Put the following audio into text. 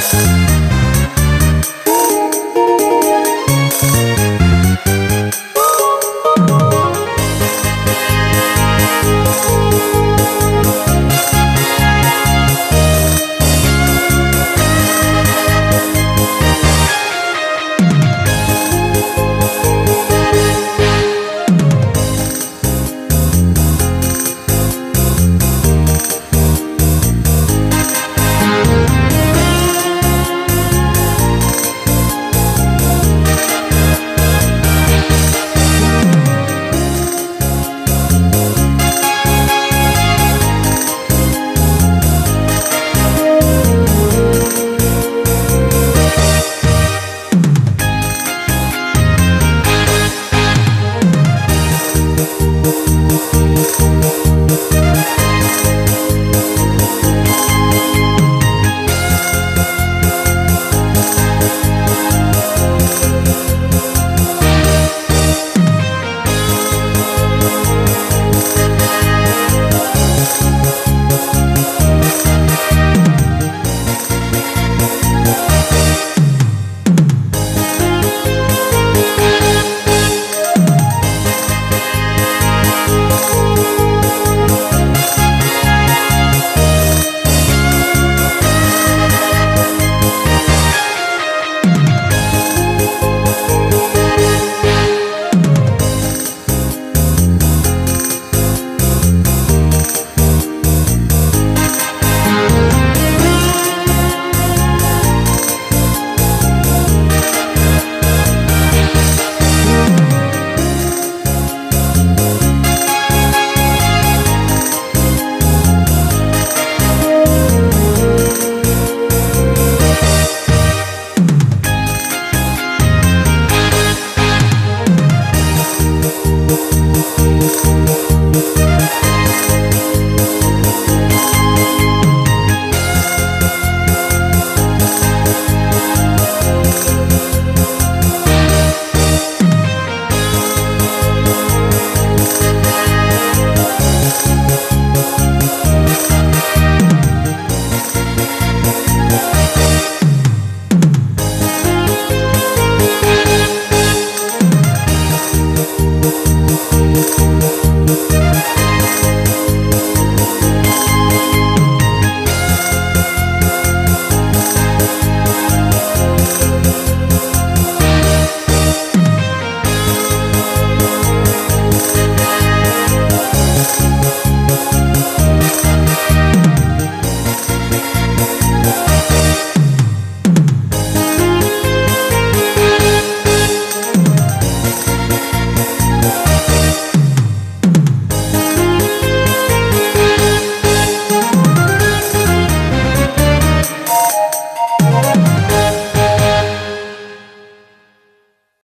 you.